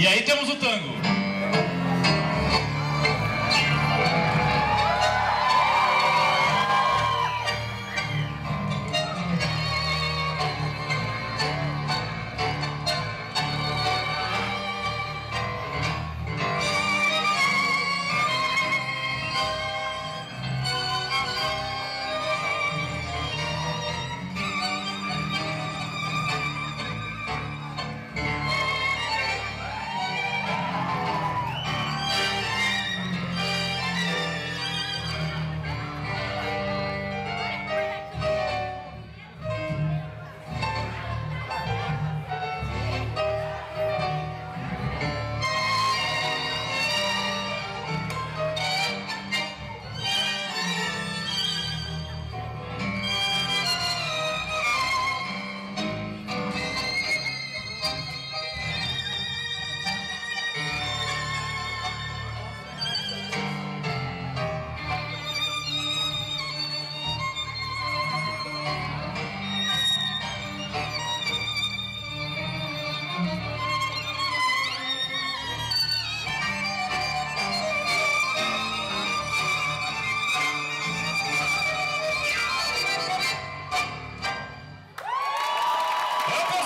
E aí temos o tango. Thank you.